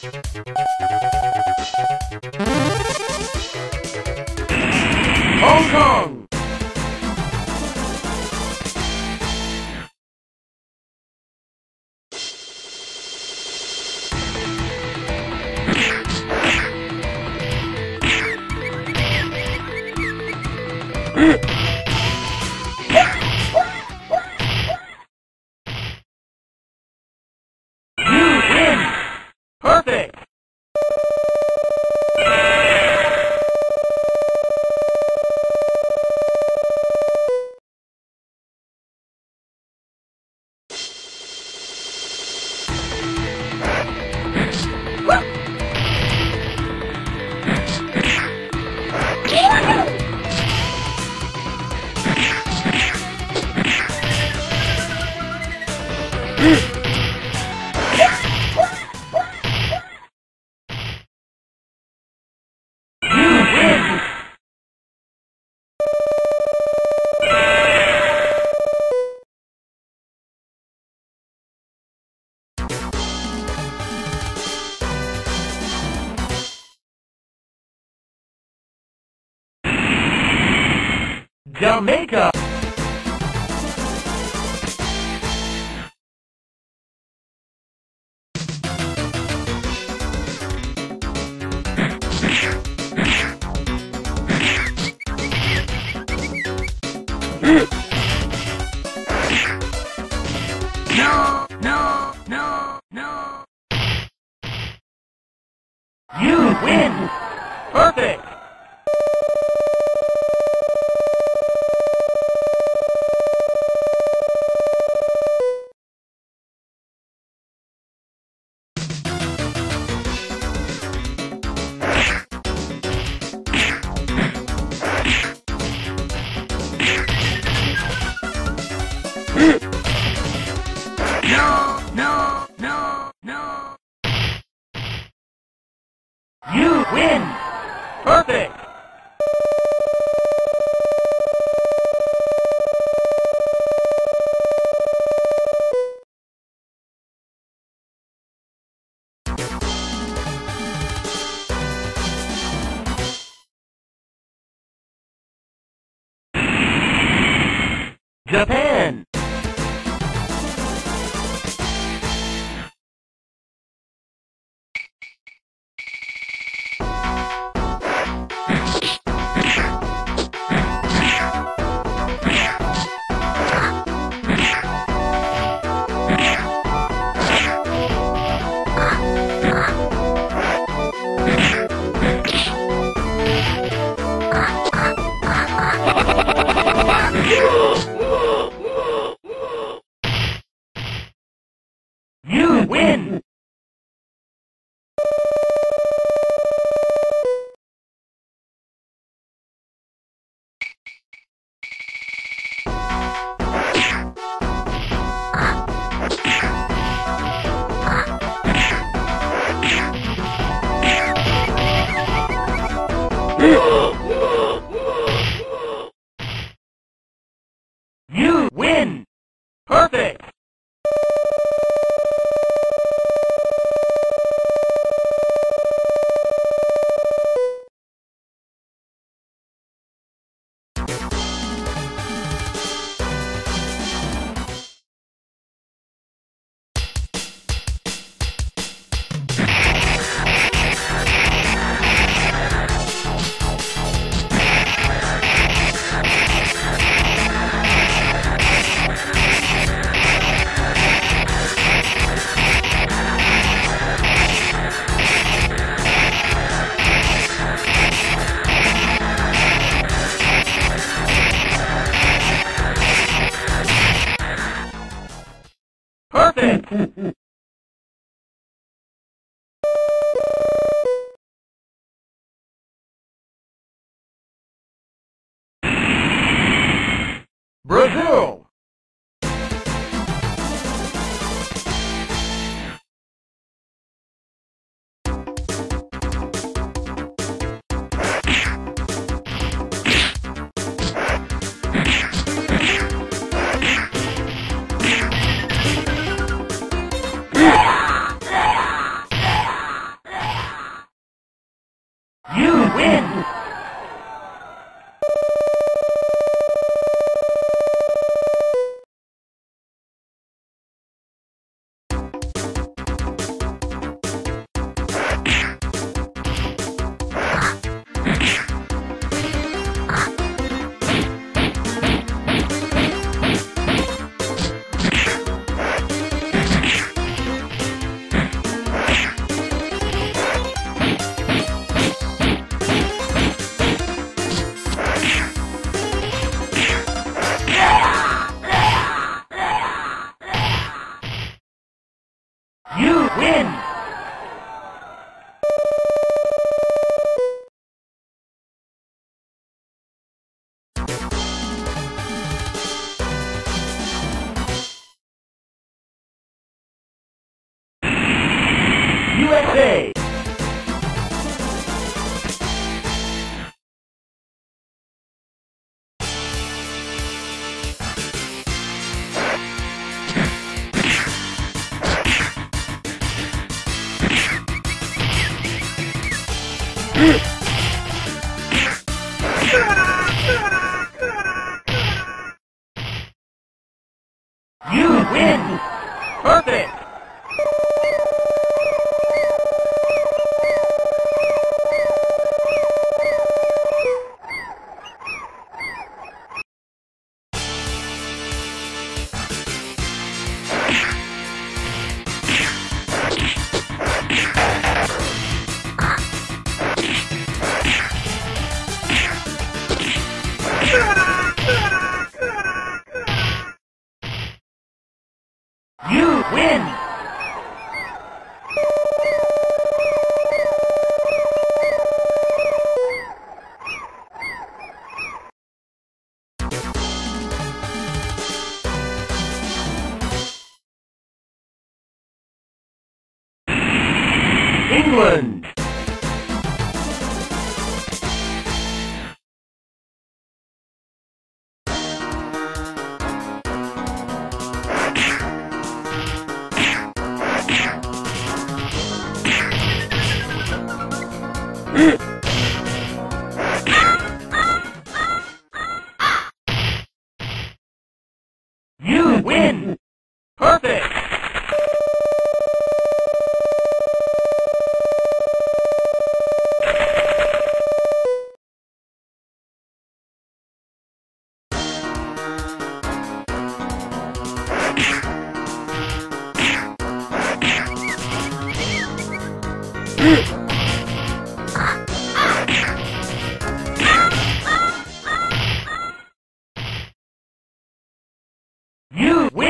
Hong Kong! Jamaica! No, no, no, no. You win! Perfect! Perfect! You win! Perfect! You win!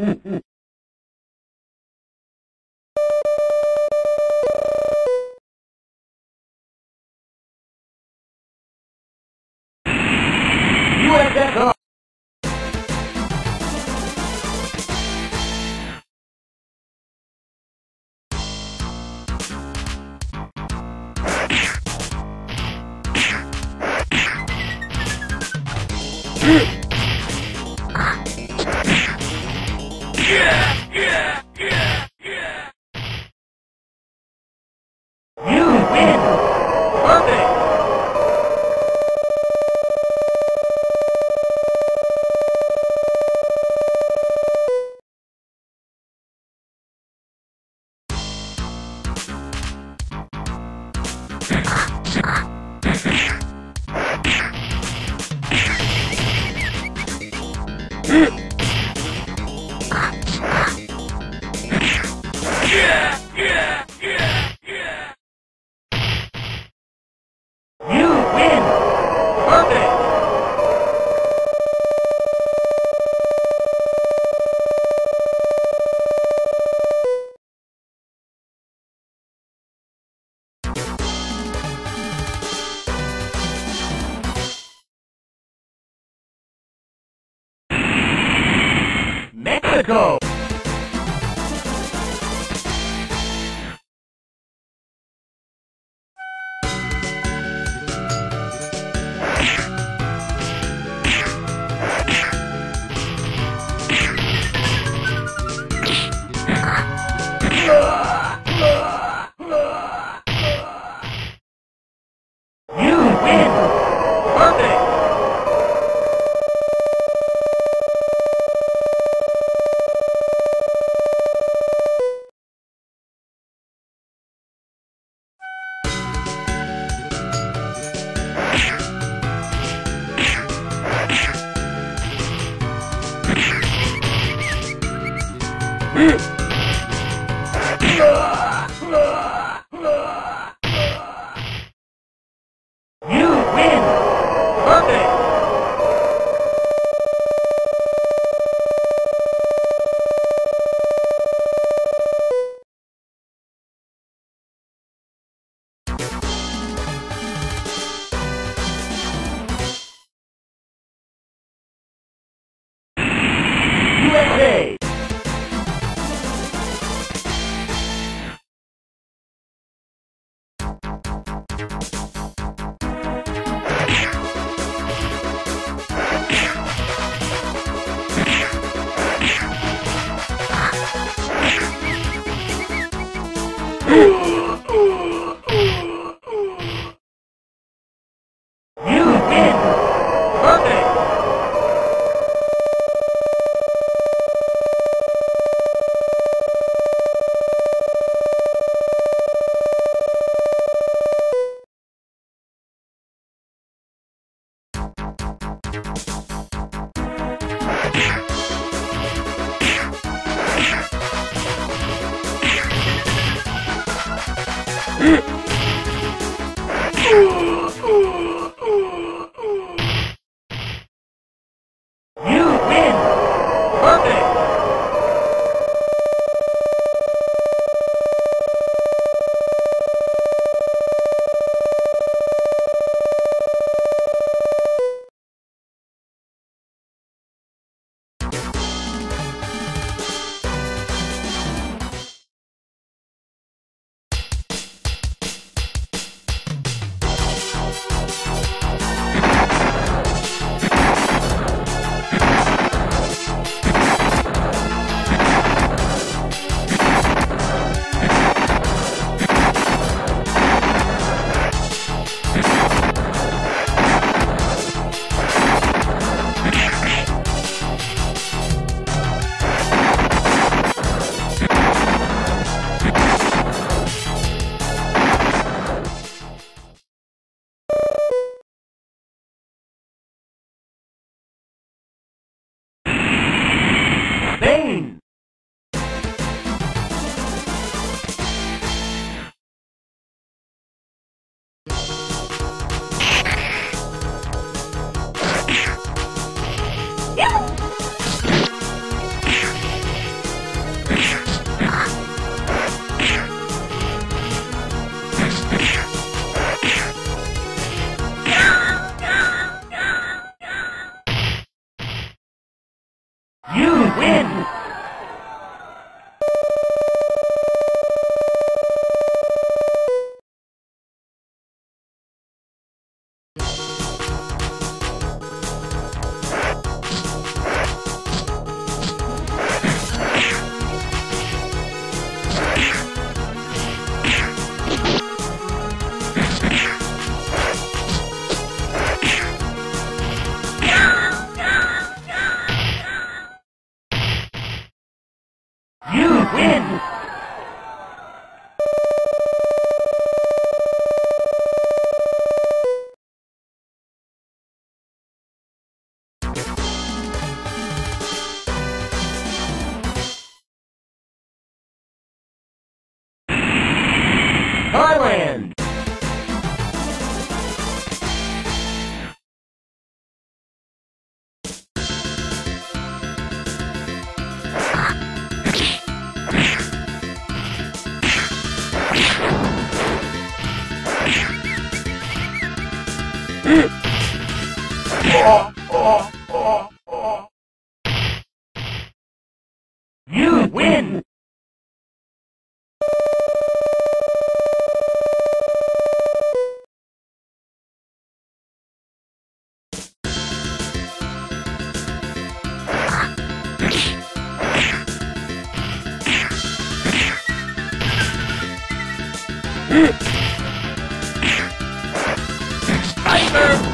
Mm-hmm. Hmm. you win! You win! Spider.